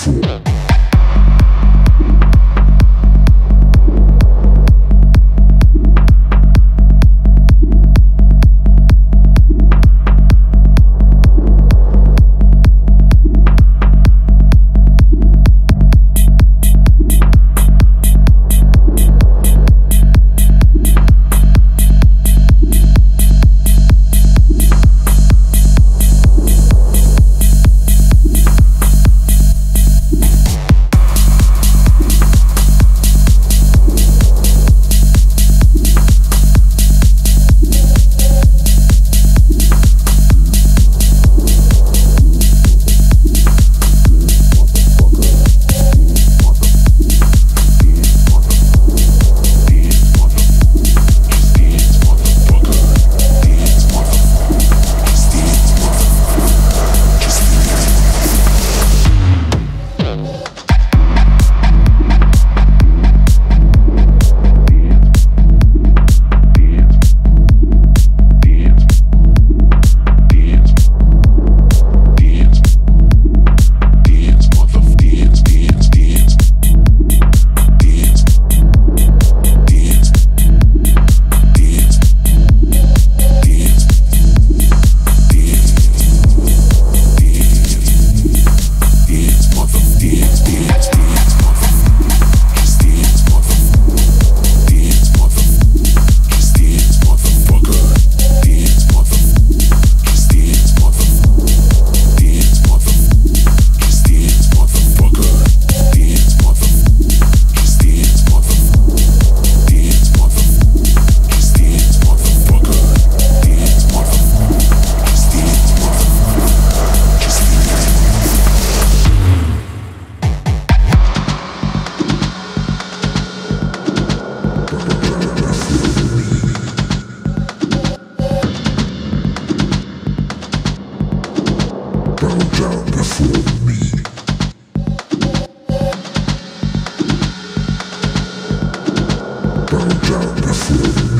four. Bow down before me.